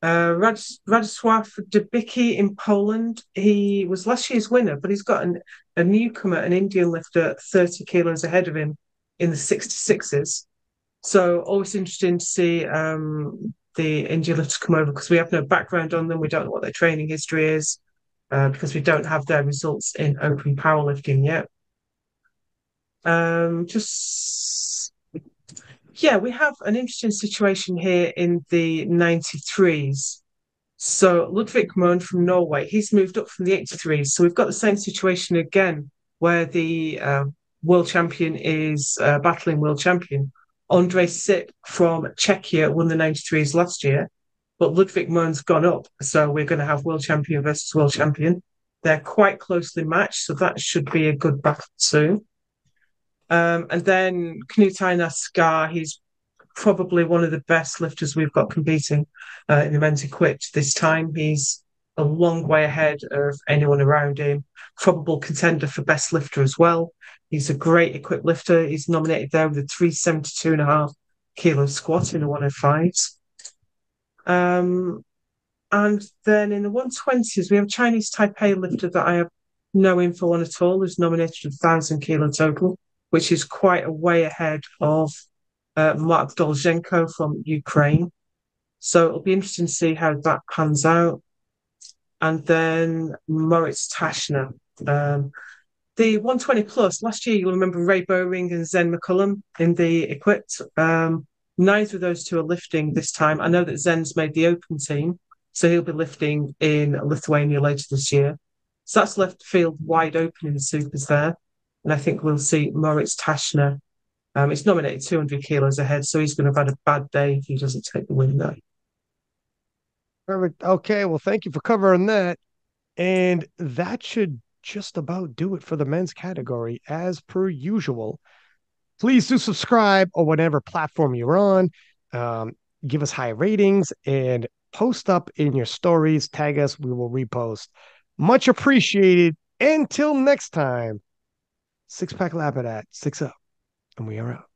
Uh, Rad- Radosław Dybicki in Poland. He was last year's winner, but he's got an, a newcomer, an Indian lifter, 30 kilos ahead of him in the 66s. So always interesting to see um, the Indian lifters come over because we have no background on them. We don't know what their training history is uh, because we don't have their results in open powerlifting yet. Um, just yeah, we have an interesting situation here in the 93s. So Ludvig Mohn from Norway, he's moved up from the 83s. So we've got the same situation again, where the uh, world champion is uh, battling world champion. Andre Sip from Czechia won the 93s last year, but Ludvig Mohn's gone up. So we're going to have world champion versus world champion. They're quite closely matched, so that should be a good battle too. Um, and then Knut Einar Skar, he's probably one of the best lifters we've got competing uh, in the men's equipped this time. He's a long way ahead of anyone around him. Probable contender for best lifter as well. He's a great equipped lifter. He's nominated there with a 372 and a half kilo squat in the 105s. Um, and then in the 120s, we have Chinese Taipei lifter that I have no info on at all, who's nominated a 1,000 kilo total which is quite a way ahead of uh, Mark Dolzhenko from Ukraine. So it'll be interesting to see how that pans out. and then Moritz Tashner. Um, the 120 plus last year, you'll remember Ray Bowring and Zen McCullum in the equipped. Um, neither of those two are lifting this time. I know that Zen's made the open team, so he'll be lifting in Lithuania later this year. So that's left the field wide open in the supers there. And I think we'll see Moritz Tashner. Um, it's nominated 200 kilos ahead, so he's going to have had a bad day if he doesn't take the win there. Perfect. Okay. Well, thank you for covering that. And that should just about do it for the men's category as per usual. Please do subscribe or whatever platform you're on. Um, give us high ratings and post up in your stories. Tag us. We will repost. Much appreciated. Until next time, six pack Lapadat six up, and we are out.